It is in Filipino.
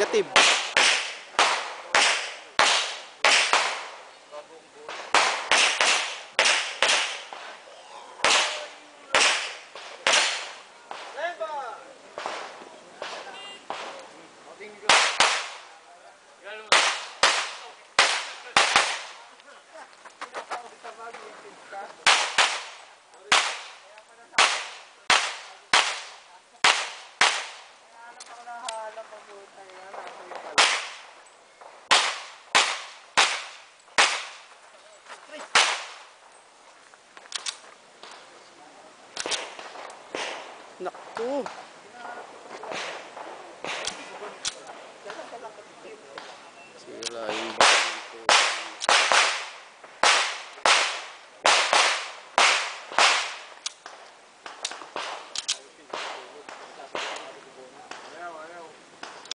negative. Naku. Sira yung.